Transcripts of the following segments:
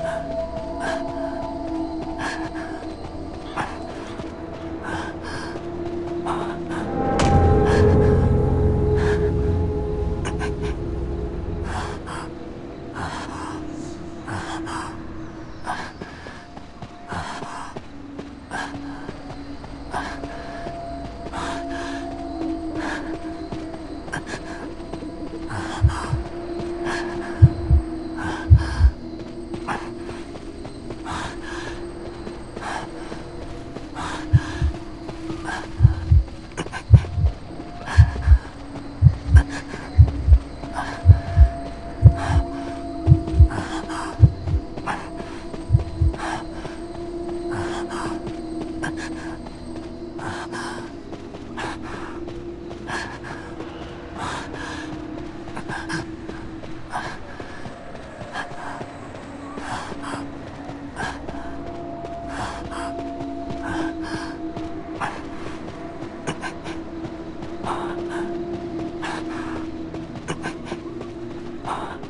了。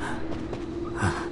啊